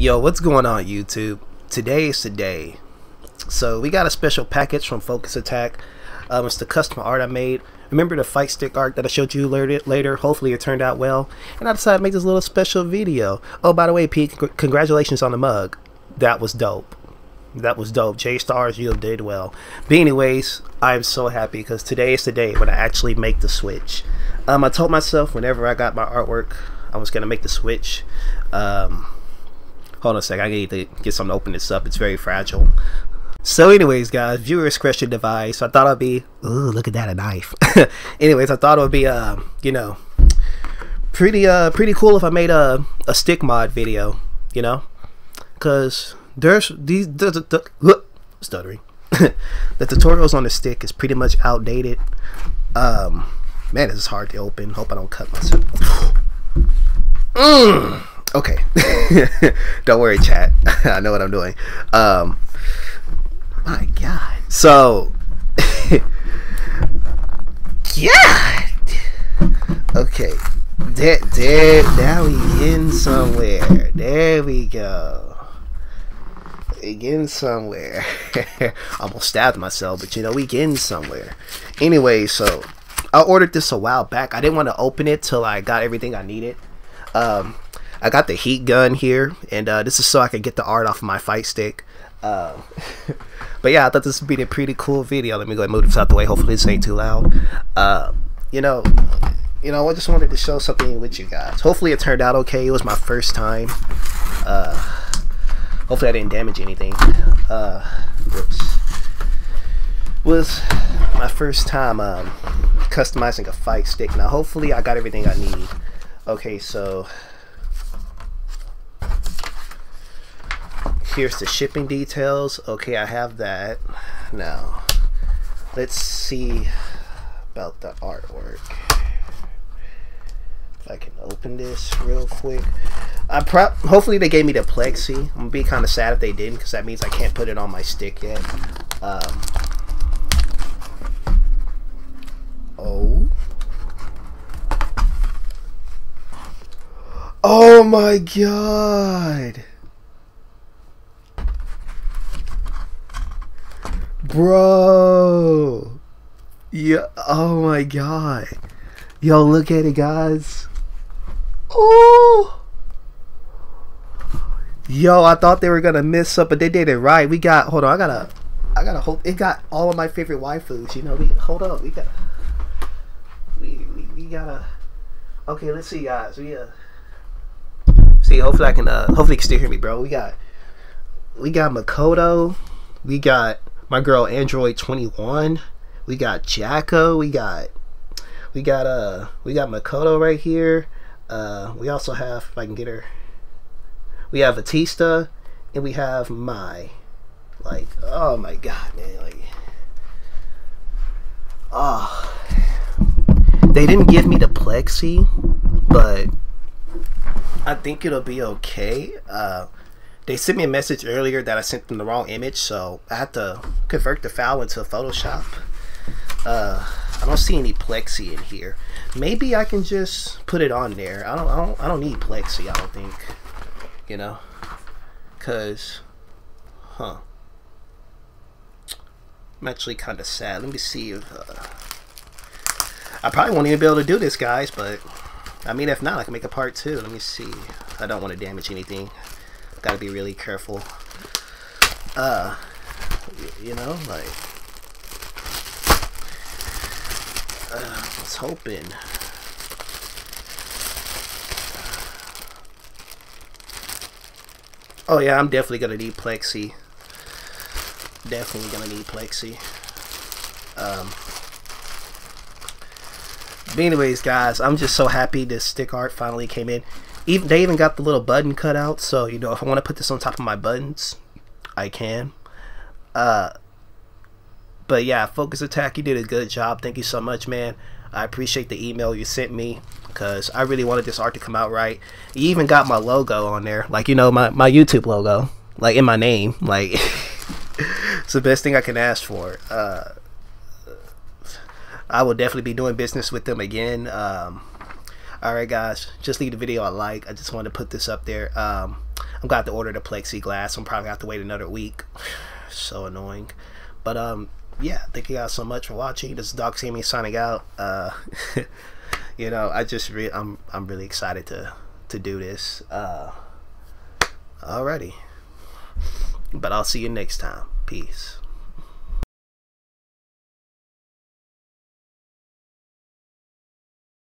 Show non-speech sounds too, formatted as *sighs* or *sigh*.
Yo, what's going on YouTube? Today is the day. So we got a special package from Focus Attack. Um, it's the custom art I made. Remember the fight stick art that I showed you later? Hopefully it turned out well. And I decided to make this little special video. Oh, by the way, Pete, congr congratulations on the mug. That was dope. That was dope. J Stars, you did well. But anyways, I'm so happy because today is the day when I actually make the switch. Um, I told myself whenever I got my artwork, I was going to make the switch. Um, hold on a sec. I need to get something to open this up. It's very fragile. So anyways, guys, viewer discretion device. So I thought I'd be, ooh, look at that, a knife. *laughs* anyways, I thought it would be, uh, you know, pretty, uh, pretty cool if I made a, a stick mod video, you know, because there's these, the, the, the stuttering. *laughs* the tutorials on the stick is pretty much outdated. Um, man, this is hard to open. Hope I don't cut myself. *sighs* mm, okay, *laughs* don't worry, chat. *laughs* I know what I'm doing. Um, my God. So, *laughs* God. Okay. There, there, now we in somewhere. There we go. Getting somewhere. Almost stabbed myself, but you know, we getting somewhere. Anyway, so I ordered this a while back. I didn't want to open it till I got everything I needed. Um, I got the heat gun here, and uh, this is so I can get the art off of my fight stick. Uh, *laughs* but yeah, I thought this would be a pretty cool video. Let me go and move this out the way. Hopefully this ain't too loud. Uh, you know, you know, I just wanted to show something with you guys. Hopefully it turned out okay. It was my first time. Uh, hopefully I didn't damage anything. Uh, whoops. Was my first time um, customizing a fight stick. Now hopefully I got everything I need. Okay, so here's the shipping details. Okay I have that. Now let's see about the artwork. If I can open this real quick. I pro hopefully they gave me the plexi. I'm gonna be kind of sad if they didn't because that means I can't put it on my stick yet. Um, oh. Oh my god Bro. Yeah. Oh my god. Yo, look at it, guys. Oh. Yo, I thought they were gonna miss up, but they did it right. We got. Hold on. I gotta. I gotta hope it got all of my favorite waifus. You know. We hold up. We got. We we, we gotta. Okay, let's see, guys. We uh. See, hopefully I can. Uh, hopefully you can still hear me, bro. We got. We got Makoto. We got my girl Android 21. We got Jack-O. We got we got uh we got Makoto right here. Uh, we also have if I can get her. We have Batista, and we have my like oh my god man like oh they didn't give me the plexi but I think it'll be okay uh they sent me a message earlier that I sent them the wrong image, so I had to convert the file into Photoshop. Uh, I don't see any plexi in here. Maybe I can just put it on there. I don't. I don't. I don't need plexi. I don't think. You know, cause, huh? I'm actually kind of sad. Let me see if uh, I probably won't even be able to do this, guys. But I mean, if not, I can make a part two. Let me see. I don't want to damage anything gotta be really careful. Uh, you know, like, uh, I was hoping. Oh yeah, I'm definitely gonna need plexi. Definitely gonna need plexi. Um, but anyways, guys, I'm just so happy this stick art finally came in even they even got the little button cut out so you know if I want to put this on top of my buttons I can. Uh but yeah focus attack you did a good job. Thank you so much man. I appreciate the email you sent me because I really wanted this art to come out right. You even got my logo on there like you know my, my YouTube logo like in my name like *laughs* it's the best thing I can ask for. Uh I will definitely be doing business with them again um Alright guys, just leave the video a like. I just wanted to put this up there. Um, I'm gonna have to order the plexiglass. I'm probably gonna have to wait another week. *sighs* so annoying. But um, yeah, thank you guys so much for watching. This is Daux Gaming signing out. Uh, *laughs* you know, I just re- I'm I'm really excited to to do this. Uh, alrighty. But I'll see you next time. Peace.